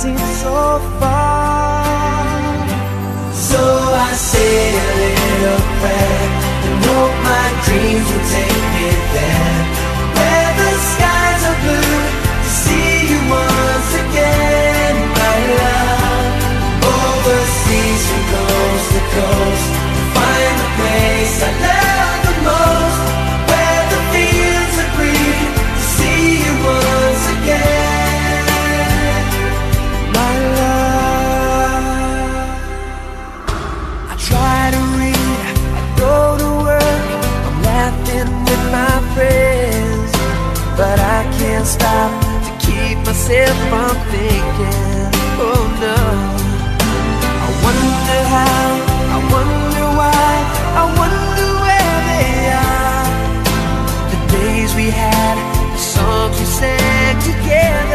seems so far. So I say a little prayer and hope my dreams will take me there. Where the skies are blue to see you once again, my love. Overseas we go. with my friends But I can't stop to keep myself from thinking Oh no. I wonder how, I wonder why I wonder where they are. The days we had, the songs we sang together.